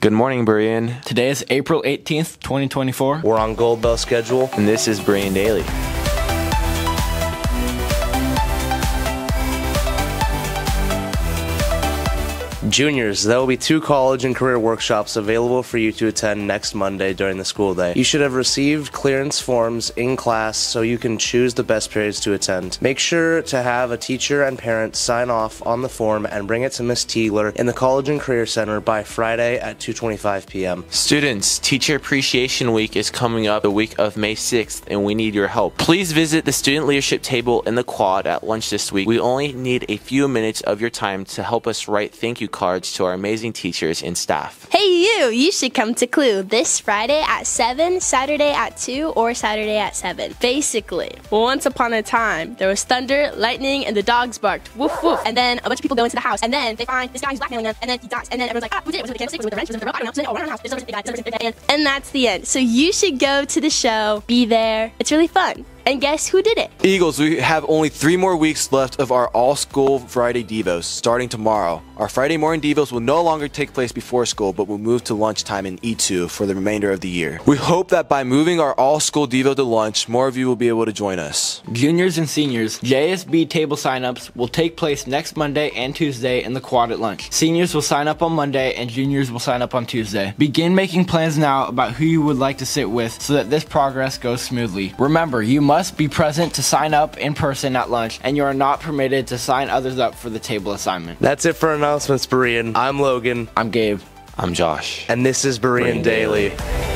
Good morning, Berean. Today is April 18th, 2024. We're on Gold Bell schedule. And this is Berean Daily. Juniors, there will be two college and career workshops available for you to attend next Monday during the school day. You should have received clearance forms in class so you can choose the best periods to attend. Make sure to have a teacher and parent sign off on the form and bring it to Miss Teagler in the College and Career Center by Friday at 2:25 p.m. Students, Teacher Appreciation Week is coming up the week of May 6th, and we need your help. Please visit the student leadership table in the quad at lunch this week. We only need a few minutes of your time to help us write thank you cards to our amazing teachers and staff. Hey, you! You should come to Clue this Friday at 7, Saturday at 2, or Saturday at 7. Basically, once upon a time, there was thunder, lightning, and the dogs barked. Woof woof. And then a bunch of people go into the house, and then they find this guy who's blackmailing them, and then he dies. And then everyone's like, ah, who did it? Was it the candlestick? Was it the wrench? Was it the rope? I don't know. Oh, run around the house. There's person big guy. There's guy. And that's the end. So you should go to the show, be there. It's really fun. And guess who did it? Eagles, we have only three more weeks left of our all school Friday Devos starting tomorrow. Our Friday morning Devos will no longer take place before school, but will move to lunchtime in E2 for the remainder of the year. We hope that by moving our all school Devo to lunch, more of you will be able to join us. Juniors and seniors, JSB table signups will take place next Monday and Tuesday in the quad at lunch. Seniors will sign up on Monday and juniors will sign up on Tuesday. Begin making plans now about who you would like to sit with so that this progress goes smoothly. Remember, you must be present to sign up in person at lunch, and you are not permitted to sign others up for the table assignment. That's it for announcements, Berean. I'm Logan. I'm Gabe. I'm Josh. And this is Berean, Berean Daily. Daily.